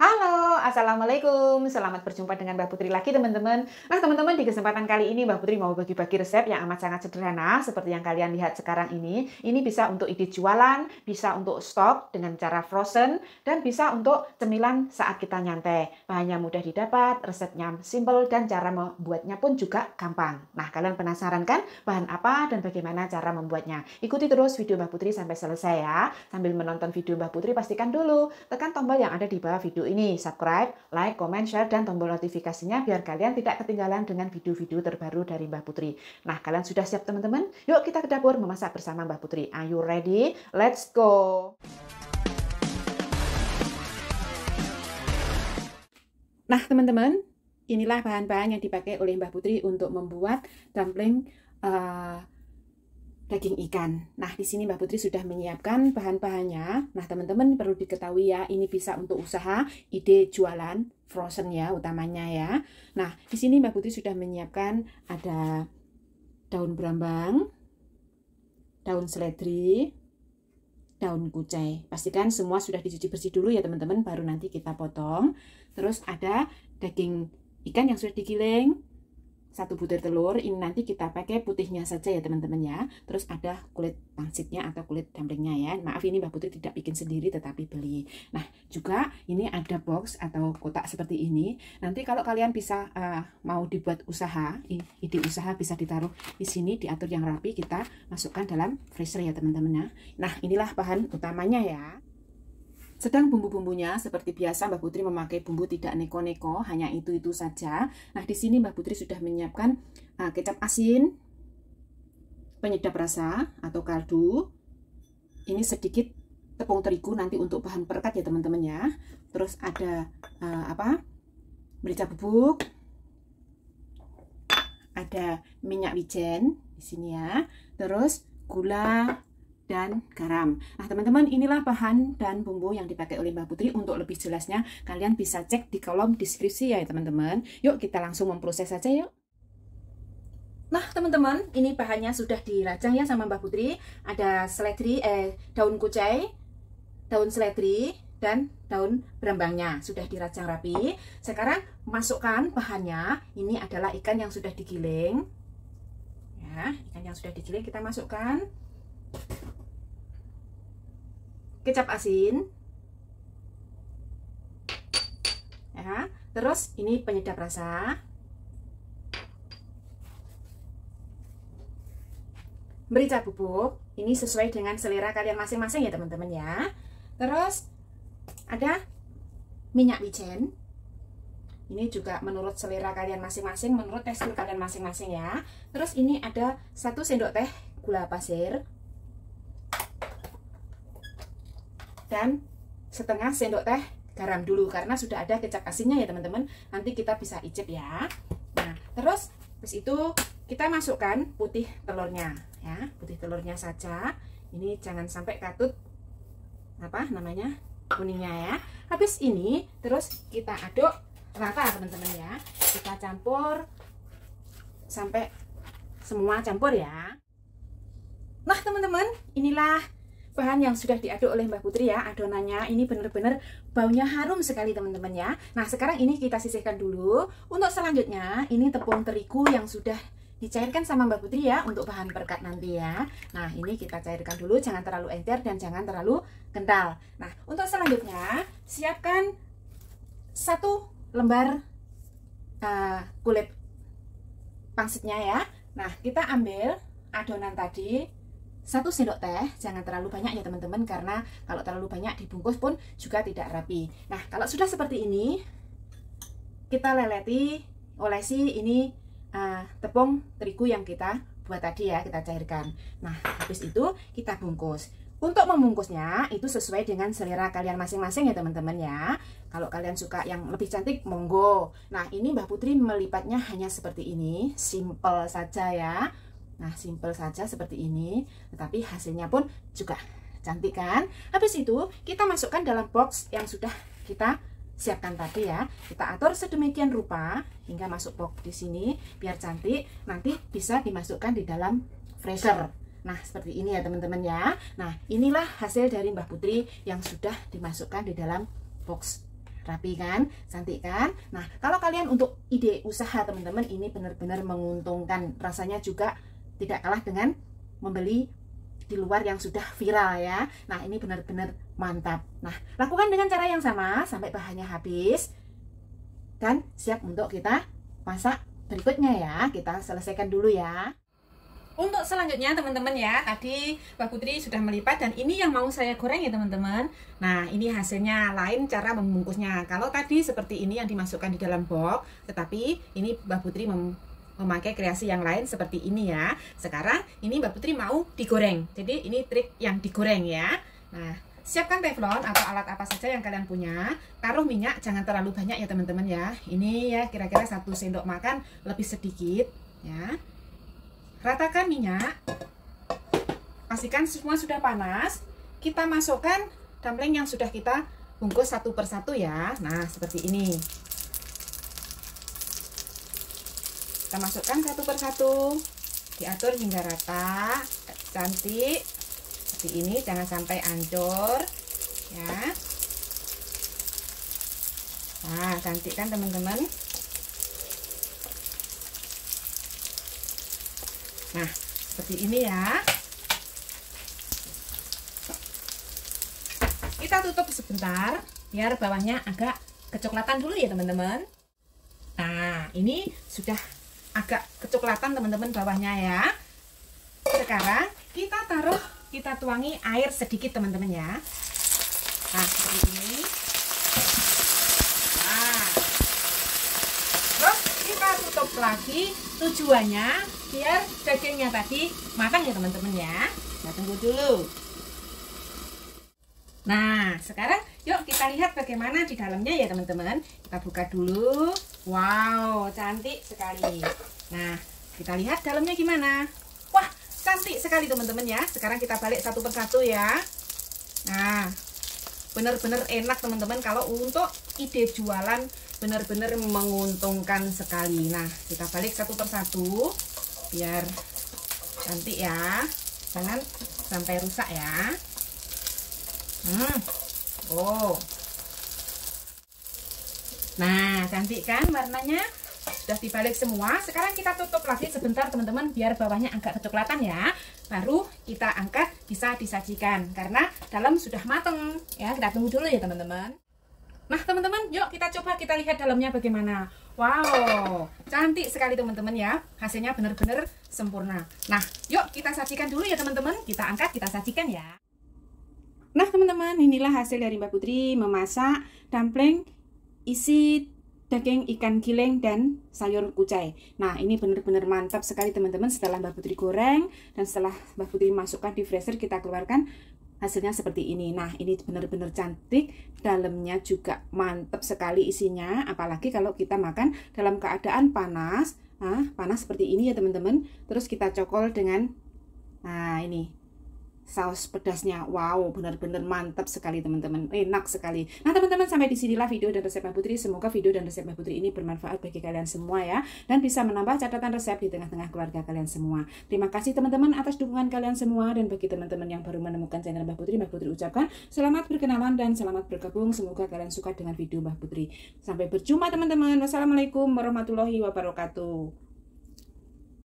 Halo, Assalamualaikum. Selamat berjumpa dengan Mbak Putri lagi teman-teman. Nah teman-teman di kesempatan kali ini Mbak Putri mau bagi-bagi resep yang amat sangat sederhana seperti yang kalian lihat sekarang ini. Ini bisa untuk ide jualan, bisa untuk stok dengan cara frozen, dan bisa untuk cemilan saat kita nyantai. Bahannya mudah didapat, resepnya simple, dan cara membuatnya pun juga gampang. Nah kalian penasaran kan bahan apa dan bagaimana cara membuatnya? Ikuti terus video Mbak Putri sampai selesai ya. Sambil menonton video Mbak Putri pastikan dulu tekan tombol yang ada di bawah video ini, subscribe, like, comment, share, dan tombol notifikasinya biar kalian tidak ketinggalan dengan video-video terbaru dari Mbak Putri. Nah, kalian sudah siap teman-teman? Yuk kita ke dapur memasak bersama Mbak Putri. Are you ready? Let's go! Nah, teman-teman, inilah bahan-bahan yang dipakai oleh Mbak Putri untuk membuat dumpling uh, daging ikan. Nah, di sini Mbak Putri sudah menyiapkan bahan-bahannya. Nah, teman-teman perlu diketahui ya, ini bisa untuk usaha, ide jualan, frozen ya utamanya ya. Nah, di sini Mbak Putri sudah menyiapkan ada daun berambang, daun seledri, daun kucai. Pastikan semua sudah dicuci bersih dulu ya teman-teman, baru nanti kita potong. Terus ada daging ikan yang sudah digiling, satu butir telur ini nanti kita pakai putihnya saja ya teman-teman ya. Terus ada kulit pangsitnya atau kulit dumplingnya ya. Maaf ini Mbak Putri tidak bikin sendiri tetapi beli. Nah juga ini ada box atau kotak seperti ini. Nanti kalau kalian bisa uh, mau dibuat usaha ide usaha bisa ditaruh di sini diatur yang rapi kita masukkan dalam freezer ya teman-teman ya. Nah inilah bahan utamanya ya sedang bumbu-bumbunya seperti biasa Mbak Putri memakai bumbu tidak neko-neko, hanya itu-itu saja. Nah, di sini Mbak Putri sudah menyiapkan uh, kecap asin, penyedap rasa atau kaldu. Ini sedikit tepung terigu nanti untuk bahan perekat ya teman-teman ya. Terus ada uh, apa? merica bubuk. Ada minyak wijen di sini ya. Terus gula, dan garam. Nah, teman-teman, inilah bahan dan bumbu yang dipakai oleh Mbak Putri. Untuk lebih jelasnya, kalian bisa cek di kolom deskripsi ya, teman-teman. Yuk, kita langsung memproses saja yuk. Nah, teman-teman, ini bahannya sudah dirajang ya sama Mbak Putri. Ada seledri, eh, daun kucai, daun seledri, dan daun berambangnya sudah dirajang rapi. Sekarang masukkan bahannya. Ini adalah ikan yang sudah digiling. Ya, ikan yang sudah digiling kita masukkan kecap asin. Ya. Terus ini penyedap rasa. Merica bubuk ini sesuai dengan selera kalian masing-masing ya teman-teman ya. Terus ada minyak wijen. Ini juga menurut selera kalian masing-masing menurut tekstur kalian masing-masing ya. Terus ini ada satu sendok teh gula pasir dan setengah sendok teh garam dulu karena sudah ada kecap asinnya ya teman-teman. Nanti kita bisa icip ya. Nah terus terus itu kita masukkan putih telurnya ya. Putih telurnya saja. Ini jangan sampai katut apa namanya kuningnya ya. Habis ini terus kita aduk rata teman-teman ya. Kita campur sampai semua campur ya. Nah teman-teman inilah bahan yang sudah diaduk oleh Mbak Putri ya adonannya. Ini benar-benar baunya harum sekali teman-teman ya. Nah sekarang ini kita sisihkan dulu. Untuk selanjutnya ini tepung terigu yang sudah dicairkan sama Mbak Putri ya untuk bahan perkat nanti ya. Nah ini kita cairkan dulu jangan terlalu encer dan jangan terlalu kental. Nah untuk selanjutnya siapkan satu lembar uh, kulit pangsitnya ya. Nah kita ambil adonan tadi satu sendok teh jangan terlalu banyak ya teman-teman karena kalau terlalu banyak dibungkus pun juga tidak rapi nah kalau sudah seperti ini kita leleti olesi ini uh, tepung terigu yang kita buat tadi ya kita cairkan nah habis itu kita bungkus untuk membungkusnya itu sesuai dengan selera kalian masing-masing ya teman-teman ya. Kalau kalian suka yang lebih cantik monggo. Nah ini Mbak Putri melipatnya hanya seperti ini, simple saja ya. Nah, simple saja seperti ini, tetapi hasilnya pun juga cantik kan? Habis itu, kita masukkan dalam box yang sudah kita siapkan tadi ya. Kita atur sedemikian rupa hingga masuk box di sini biar cantik. Nanti bisa dimasukkan di dalam freezer. Nah, seperti ini ya teman-teman ya. Nah, inilah hasil dari Mbah Putri yang sudah dimasukkan di dalam box rapi kan cantik kan nah kalau kalian untuk ide usaha teman-teman ini benar-benar menguntungkan rasanya juga tidak kalah dengan membeli di luar yang sudah viral ya. Nah ini benar-benar mantap. Nah lakukan dengan cara yang sama sampai bahannya habis. Dan siap untuk kita masak berikutnya ya. Kita selesaikan dulu ya. Untuk selanjutnya teman-teman ya. Tadi Mbak Putri sudah melipat dan ini yang mau saya goreng ya teman-teman. Nah ini hasilnya lain cara membungkusnya. Kalau tadi seperti ini yang dimasukkan di dalam box tetapi ini Mbak Putri mem memakai kreasi yang lain seperti ini ya. Sekarang ini Mbak Putri mau digoreng. Jadi ini trik yang digoreng ya. Nah siapkan teflon atau alat apa saja yang kalian punya. Taruh minyak jangan terlalu banyak ya teman-teman ya. Ini ya kira-kira satu sendok makan lebih sedikit ya. Ratakan minyak. Pastikan semua sudah panas. Kita masukkan dumpling yang sudah kita bungkus satu persatu ya. Nah seperti ini kita masukkan satu persatu diatur hingga rata cantik seperti ini jangan sampai ancur ya nah cantik kan teman-teman Nah, seperti ini ya. Kita tutup sebentar biar bawahnya agak kecoklatan dulu ya teman-teman. Nah, ini sudah agak kecoklatan teman-teman bawahnya ya. Sekarang kita taruh, kita tuangi air sedikit teman-teman ya. Nah, seperti ini. Nah, terus kita tutup lagi tujuannya biar dagingnya tadi matang ya teman-teman ya kita tunggu dulu nah sekarang yuk kita lihat bagaimana di dalamnya ya teman-teman kita buka dulu wow cantik sekali. Nah kita lihat dalamnya gimana. Wah cantik sekali teman-teman ya. Sekarang kita balik satu persatu ya. Nah benar-benar enak teman-teman kalau untuk ide jualan benar-benar menguntungkan sekali. Nah kita balik satu persatu biar cantik ya. Jangan sampai rusak ya. Hmm. Oh nah cantik kan warnanya? Sudah dibalik semua. Sekarang kita tutup lagi sebentar teman-teman biar bawahnya agak kecoklatan ya. Baru kita angkat bisa disajikan. Karena dalam sudah mateng. Ya kita tunggu dulu ya teman-teman. Nah teman-teman yuk kita coba kita lihat dalamnya bagaimana. Wow cantik sekali teman-teman ya. Hasilnya benar-benar sempurna. Nah yuk kita sajikan dulu ya teman-teman. Kita angkat kita sajikan ya. Nah teman-teman inilah hasil dari Mbak Putri memasak dumpling isi daging ikan giling dan sayur kucai. Nah ini benar-benar mantap sekali teman-teman. Setelah Mbak Putri goreng Dan setelah Mbak Putri masukkan di freezer kita keluarkan hasilnya seperti ini. Nah ini benar-benar cantik dalamnya juga mantap sekali isinya. Apalagi kalau kita makan dalam keadaan panas. Nah panas seperti ini ya teman-teman. Terus kita cokol dengan nah ini saus pedasnya. Wow benar-benar mantap sekali teman-teman. Enak sekali. Nah teman-teman sampai di sinilah video dan resep Mbak Putri. Semoga video dan resep Mbak Putri ini bermanfaat bagi kalian semua ya. Dan bisa menambah catatan resep di tengah-tengah keluarga kalian semua. Terima kasih teman-teman atas dukungan kalian semua. Dan bagi teman-teman yang baru menemukan channel Mbak Putri Mbak Putri ucapkan selamat berkenalan dan selamat bergabung semoga kalian suka dengan video Mbak Putri. Sampai berjumpa teman-teman. Wassalamualaikum warahmatullahi wabarakatuh